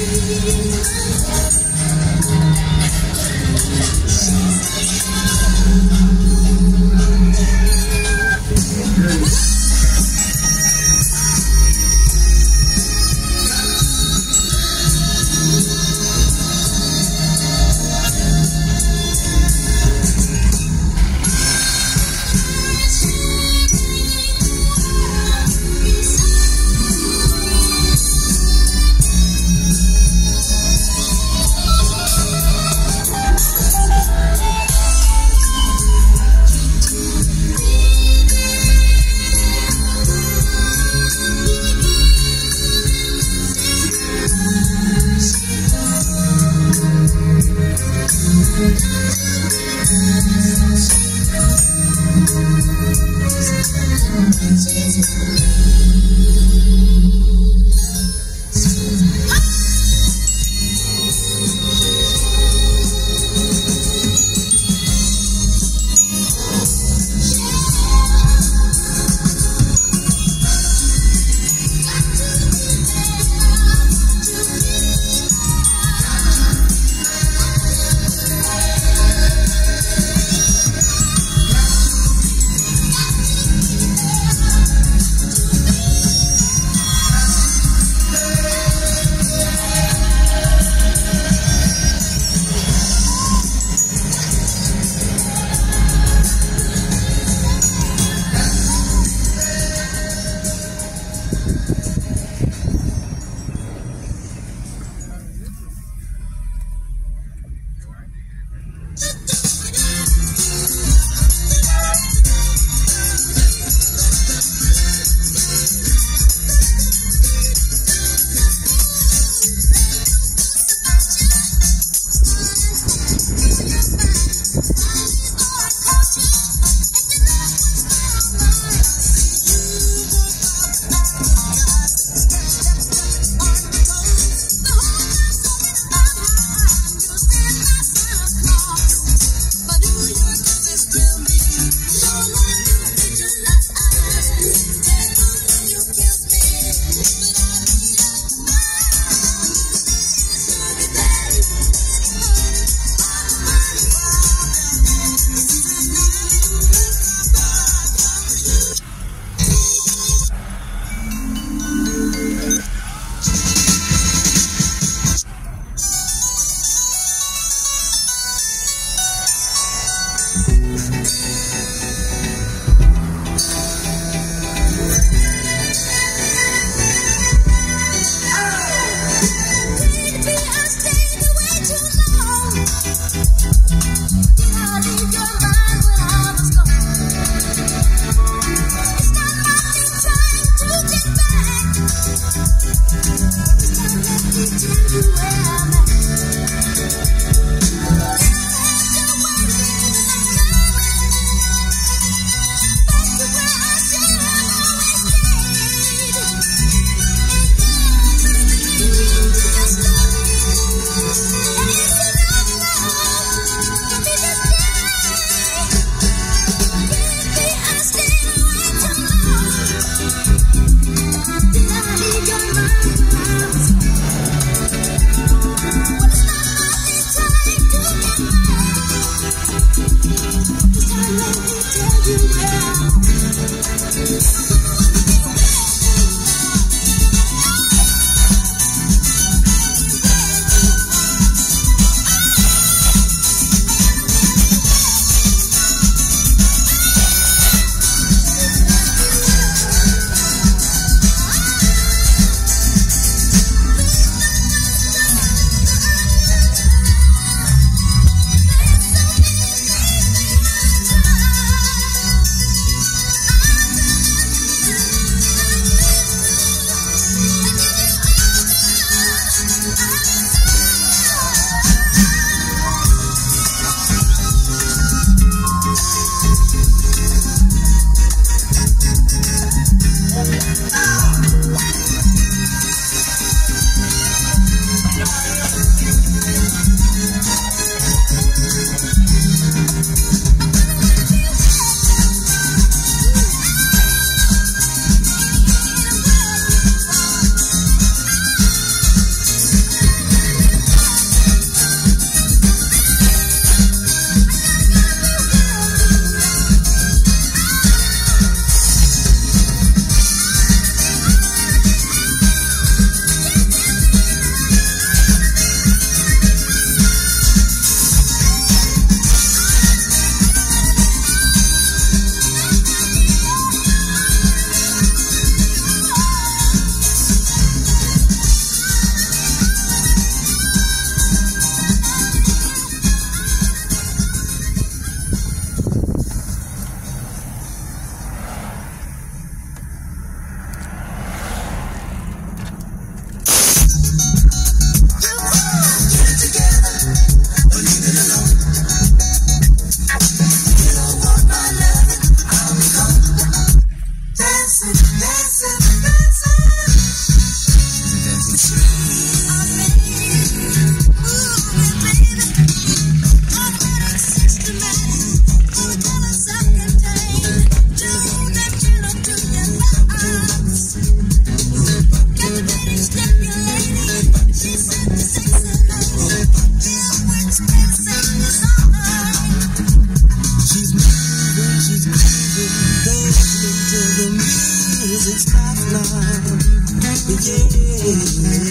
you. Yeah.